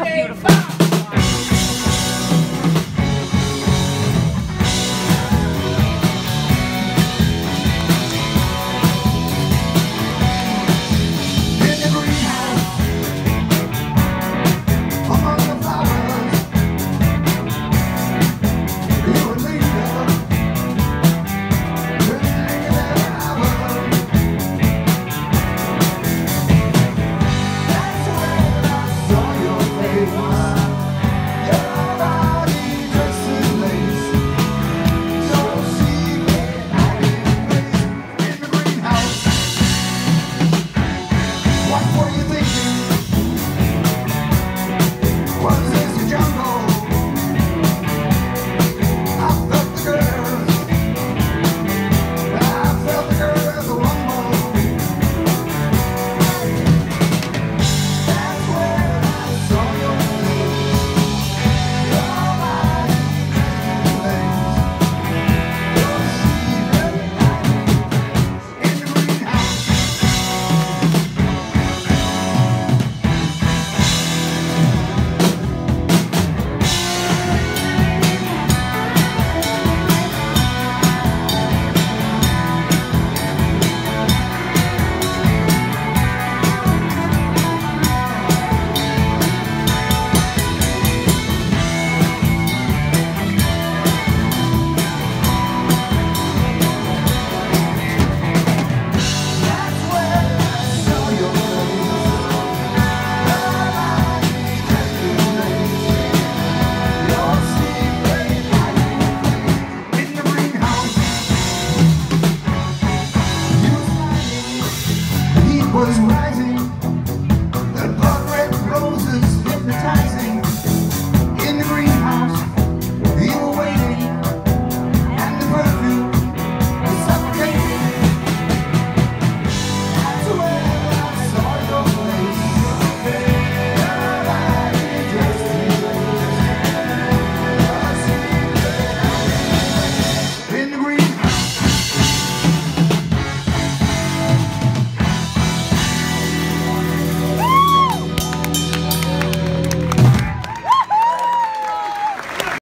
how beautiful.